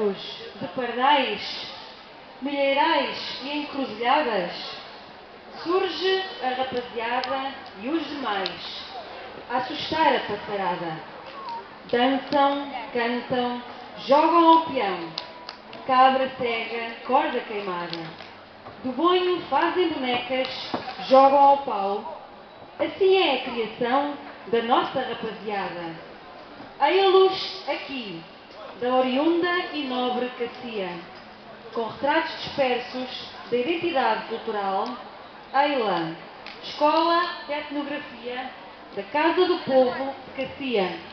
cantos de pardais, milheirais e encruzilhadas, surge a rapaziada e os demais a assustar a passarada. Dançam, cantam, jogam ao peão, cabra cega, corda queimada. Do bonho fazem bonecas, jogam ao pau. Assim é a criação da nossa rapaziada. Ei-los aqui, da oriunda e nobre Cacia, com retratos dispersos da identidade cultural, Eila, Escola de Etnografia da Casa do Povo de Cacia.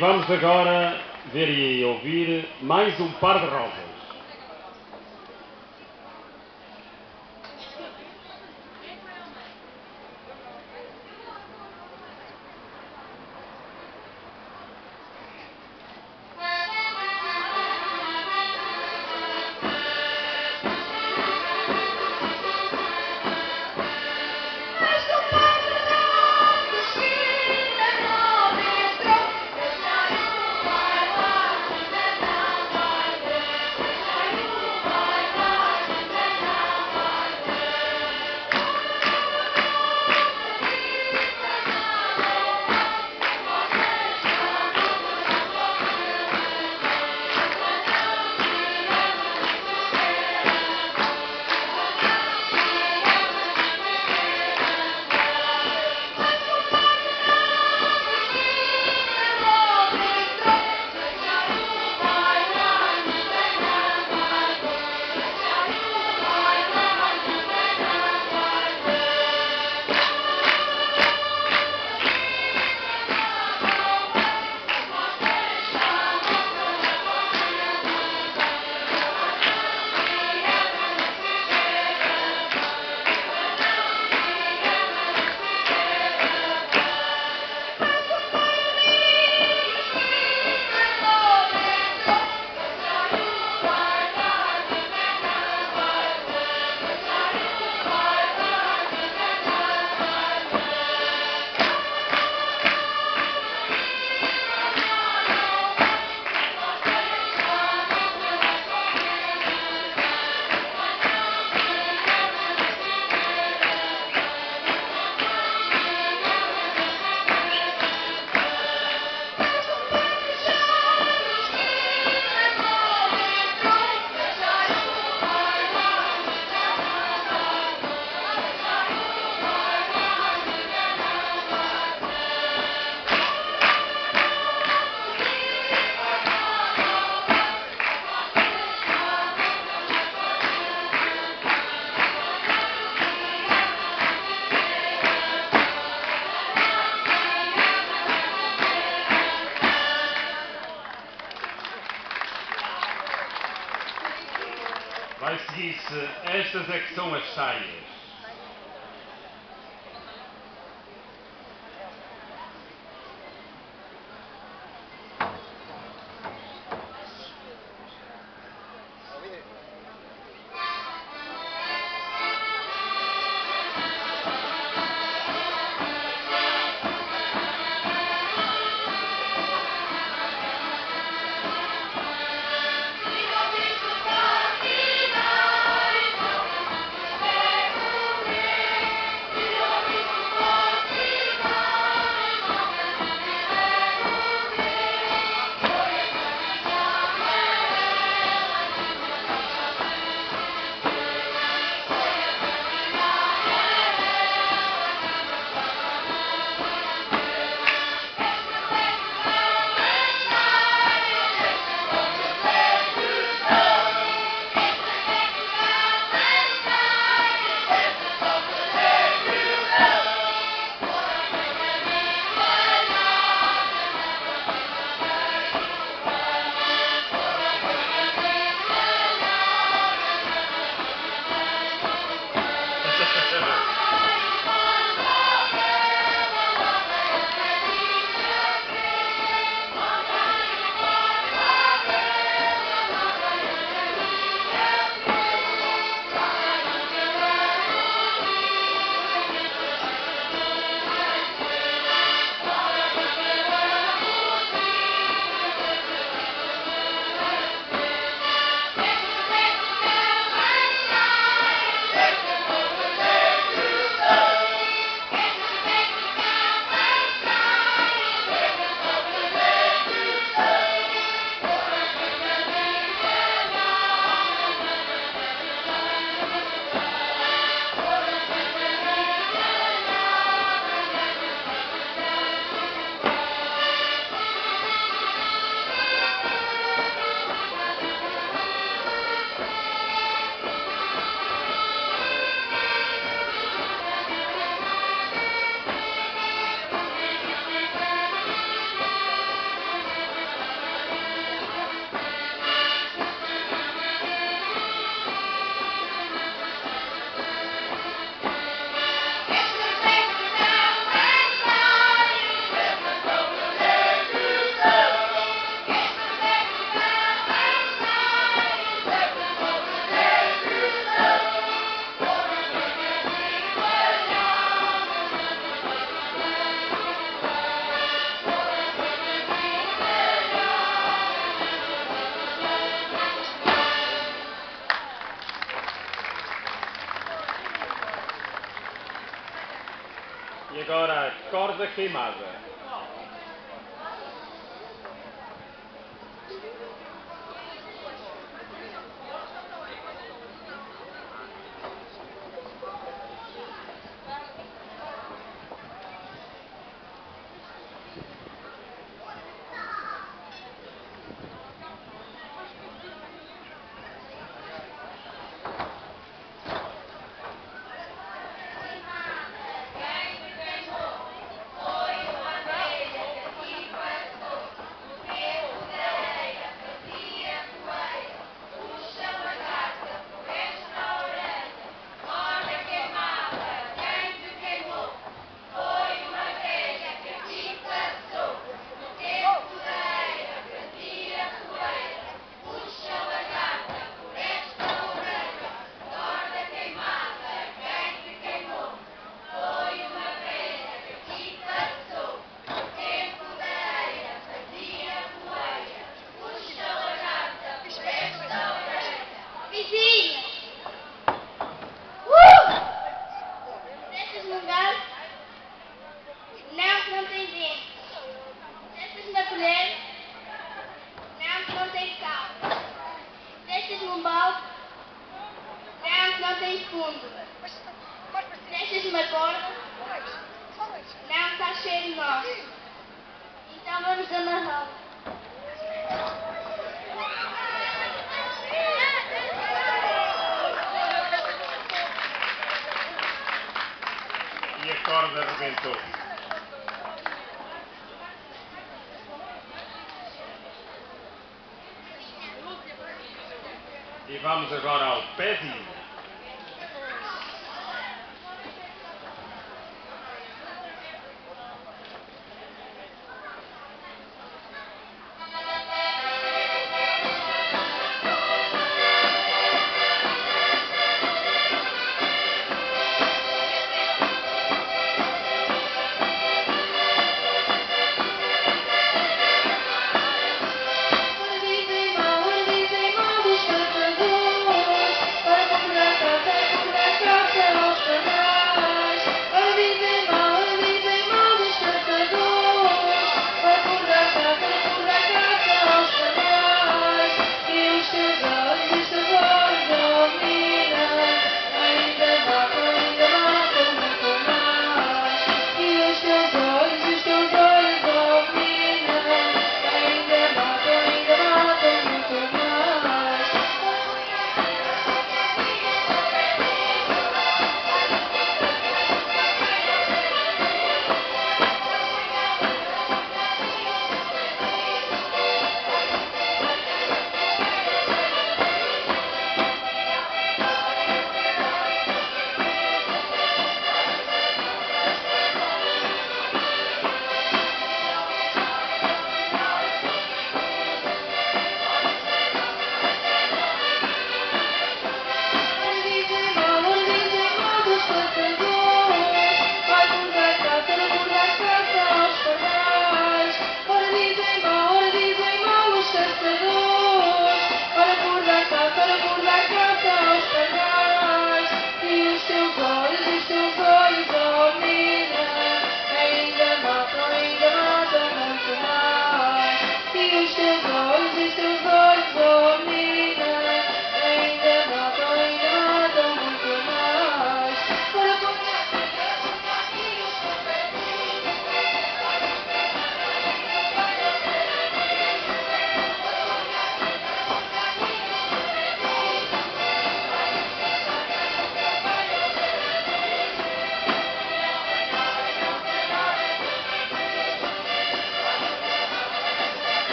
Vamos agora ver e ouvir mais um par de rosas. Vai seguir-se, estas é que são as saias. fundo. Deixas-me a corda? Não, está cheio de nós. Então vamos amarrá-lo. E a corda arrebentou. E vamos agora ao pezinho.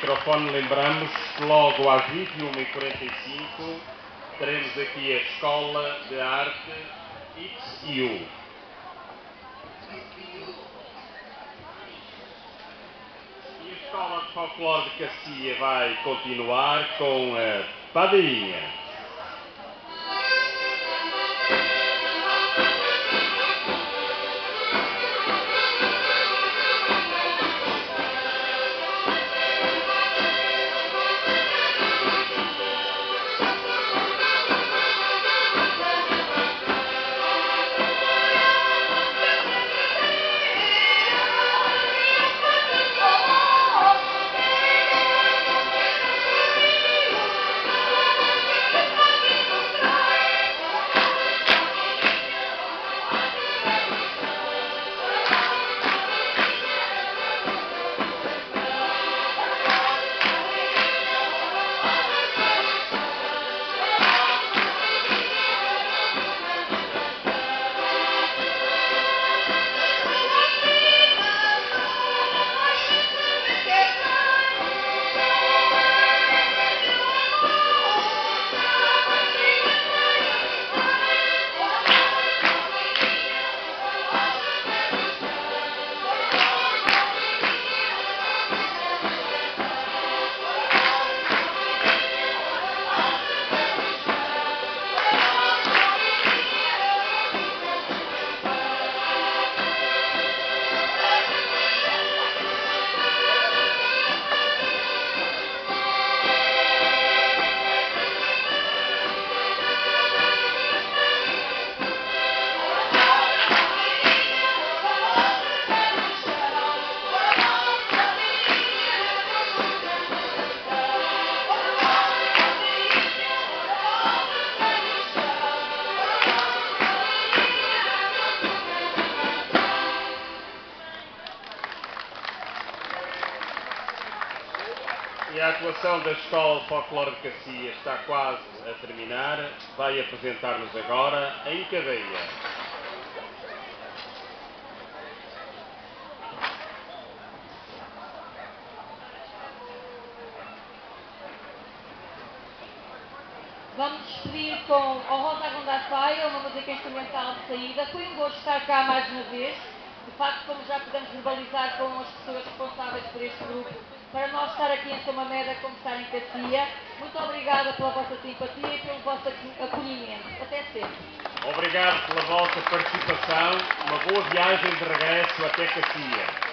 microfone, lembramos, logo às 21h45 teremos aqui a Escola de Arte It's E a Escola de Folclore de Cacia vai continuar com a padinha a atuação da Escola Folclore de Cacia está quase a terminar. Vai apresentar-nos agora em cadeia. Vamos despedir com o Rosa Gondafaia, uma música instrumental de saída. Foi um gosto estar cá mais uma vez. De facto, como já podemos verbalizar com as pessoas responsáveis por este grupo, para nós estar aqui em Samameda como estar em Cacia. Muito obrigada pela vossa simpatia e pelo vosso acolhimento. Até sempre. Obrigado pela vossa participação. Uma boa viagem de regresso até Cacia.